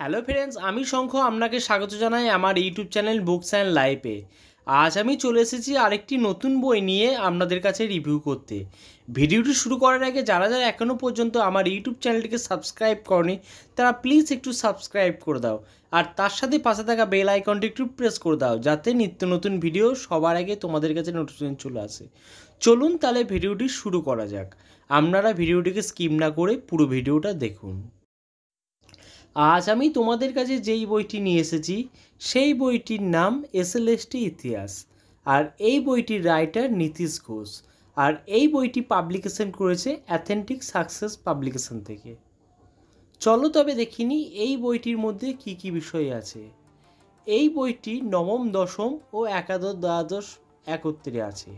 Hello friends আমি শঙ্খ আপনাকে স্বাগত জানাই আমার ইউটিউব চ্যানেল বুকস অ্যান্ড লাইফে আজ আমি চলে এসেছি আরেকটি নতুন বই নিয়ে আপনাদের কাছে রিভিউ করতে। ভিডিওটি শুরু করার আগে যারা যারা এখনও পর্যন্ত আমার ইউটিউব চ্যানেলটিকে সাবস্ক্রাইব করনি, তারা প্লিজ একটু সাবস্ক্রাইব করে দাও। আর তার সাথে পাশে থাকা বেল আইকনটি একটু প্রেস করে দাও, যাতে নিত্য নতুন ভিডিও সবার আগে তোমাদের কাছে নোটিফিকেশন চলে আসে। চলুন তাহলে ভিডিওটি শুরু করা যাক। আপনারা ভিডিওটিকে স্কিপ না করে পুরো ভিডিওটা দেখুন। আজ আমি তোমাদের কাছে যেই বইটি নিয়ে এসেছি, সেই বইটির নাম এসএলএসটি ইতিহাস। আর এই বইটির রাইটার নীতিশ ঘোষ। আর এই বইটি পাবলিকেশন করেছে অ্যাথেন্টিক সাকসেস পাবলিকেশন থেকে। চলো তবে দেখিনি এই বইটির মধ্যে কি কি বিষয় আছে। এই বইটি নবম, দশম ও একাদশ, দ্বাদশ একত্রে আছে।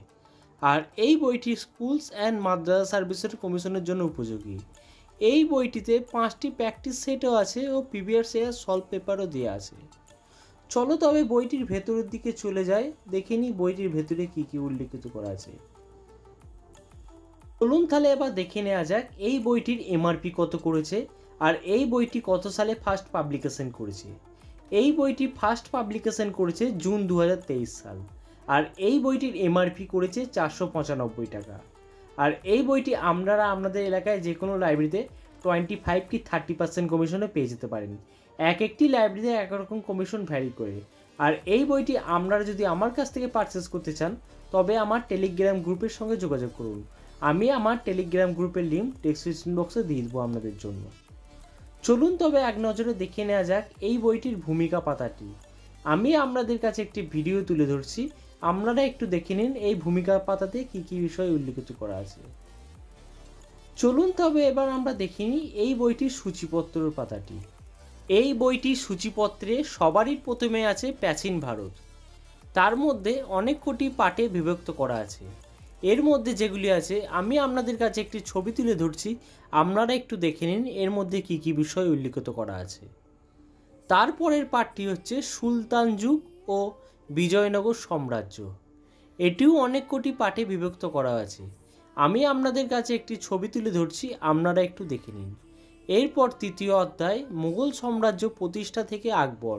আর এই বইটি স্কুলস অ্যান্ড মাদ্রাসা সার্ভিসের কমিশনের জন্য উপযোগী। এই বইটিতে পাঁচটি প্র্যাকটিস সেটও আছে ও প্রিভিয়াস ইয়ার সলভ পেপারও দেওয়া আছে। চলো তবে বইটির ভেতরের দিকে চলে যায় দেখে নিই বইটির ভেতরে কী কী উল্লেখিত করা আছে। চলুন তাহলে এবার দেখে নেওয়া যাক, এই বইটির এমআরপি কত করেছে আর এই বইটি কত সালে ফার্স্ট পাবলিকেশন করেছে। এই বইটি ফার্স্ট পাবলিকেশন করেছে জুন দু হাজার তেইশ সাল আর এই বইটির এমআরপি করেছে চারশো পঁচানব্বই টাকা। আর এই বইটি আপনারা আপনাদের এলাকায় যে কোনো লাইব্রেরিতে টোয়েন্টি ফাইভ কি থার্টি পার্সেন্ট কমিশনে পেয়ে যেতে পারেন। এক একটি লাইব্রেরিতে এক রকম কমিশন ভ্যারি করে। আর এই বইটি আপনারা যদি আমার কাছ থেকে পারচেস করতে চান, তবে আমার টেলিগ্রাম গ্রুপের সঙ্গে যোগাযোগ করুন। আমি আমার টেলিগ্রাম গ্রুপের লিঙ্ক ডেসক্রিপশন বক্সে দিয়ে দেবো আপনাদের জন্য। চলুন তবে এক নজরে দেখে নেওয়া যাক এই বইটির ভূমিকা পাতাটি। আমি আপনাদের কাছে একটি ভিডিও তুলে ধরছি। আপনারা একটু দেখে নিন এই ভূমিকা পাতাতে কি কি বিষয় উল্লেখিত করা আছে। চলুন তবে এবার আমরা দেখে নিই এই বইটির সূচিপত্রের পাতাটি। এই বইটির সূচিপত্রে সবারই প্রথমে আছে প্রাচীন ভারত। তার মধ্যে অনেক কোটি পাটে বিভক্ত করা আছে। এর মধ্যে যেগুলি আছে, আমি আপনাদের কাছে একটি ছবি তুলে ধরছি। আপনারা একটু দেখে নিন, এর মধ্যে কি কি বিষয় উল্লেখিত করা আছে। তারপরের পাঠটি হচ্ছে সুলতান যুগ ও বিজয়নগর সাম্রাজ্য। এটিও অনেক কোটি পাঠে বিভক্ত করা আছে। আমি আপনাদের কাছে একটি ছবি তুলে ধরছি, আপনারা একটু দেখে নিন। এরপর তৃতীয় অধ্যায়, মুঘল সাম্রাজ্য প্রতিষ্ঠা থেকে আকবর।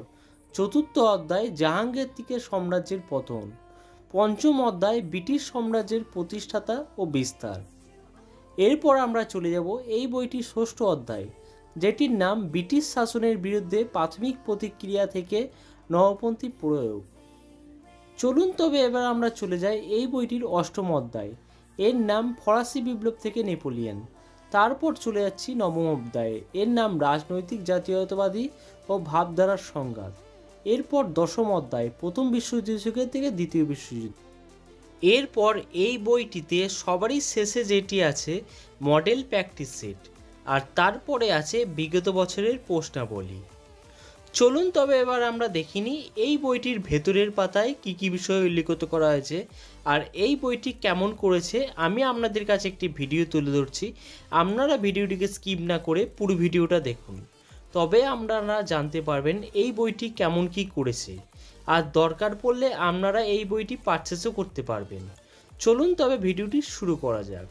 চতুর্থ অধ্যায়, জাহাঙ্গীর থেকে সাম্রাজ্যের পতন। পঞ্চম অধ্যায়, ব্রিটিশ সাম্রাজ্যের প্রতিষ্ঠাতা ও বিস্তার। এরপর আমরা চলে যাব এই বইটির ষষ্ঠ অধ্যায়, যেটির নাম ব্রিটিশ শাসনের বিরুদ্ধে প্রাথমিক প্রতিক্রিয়া থেকে নবপন্থী প্রয়োগ। চলুন তবে এবার আমরা চলে যাই এই বইটির অষ্টম অধ্যায়। এর নাম ফরাসি বিপ্লব থেকে নেপোলিয়ন। তারপর চলে যাচ্ছি নবম অধ্যায়ে। এর নাম রাজনৈতিক জাতীয়তাবাদী ও ভাবধারার সংঘাত। এরপর দশম অধ্যায়, প্রথম বিশ্বযুদ্ধ থেকে দ্বিতীয় বিশ্বযুদ্ধ। এরপর এই বইটিতে সবারই শেষে যেটি আছে মডেল প্র্যাকটিস সেট আর তারপরে আছে বিগত বছরের প্রশ্নাবলী। চলুন তবে এবার আমরা দেখিনি এই বইটির ভেতরের পাতায় কি কি বিষয় উল্লেখিত করা হয়েছে আর এই বইটি কেমন করেছে আমি আপনাদের কাছে একটি ভিডিও তুলে ধরছি। আপনারা ভিডিওটিকে স্কিপ না করে পুরো ভিডিওটা দেখুন। তবে আপনারা জানতে পারবেন এই বইটি কেমন কি করেছে। আর দরকার পড়লে আপনারা এই বইটি পারচেসও করতে পারবেন। চলুন তবে ভিডিওটি শুরু করা যাক।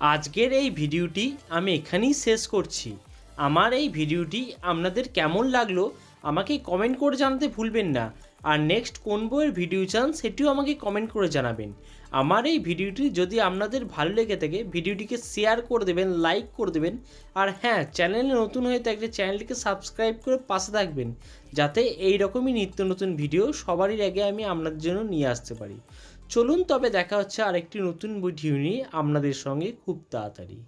আজকের এই ভিডিওটি আমি এখানেই শেষ করছি। আমার এই ভিডিওটি আপনাদের কেমন লাগল আমাকে কমেন্ট করে জানাতে ভুলবেন না। আর নেক্সট কোন বইয়ের ভিডিও চান সেটিও আমাকে কমেন্ট করে জানাবেন। আমার এই ভিডিওটি যদি আপনাদের ভালো লেগে থাকে, ভিডিওটিকে শেয়ার করে দেবেন লাইক করে দেবেন। আর হ্যাঁ চ্যানেলে নতুন হয়ে থাকলে চ্যানেলটিকে সাবস্ক্রাইব করে পাশে থাকবেন। যাতে এই রকমই নিত্য নতুন ভিডিও সবারই আগে আমি আপনাদের জন্য নিয়ে আসতে পারি। চলুন তবে দেখা হচ্ছে আরেকটি নতুন ভিডিও নিয়ে আপনাদের সঙ্গে খুব তাড়াতাড়ি।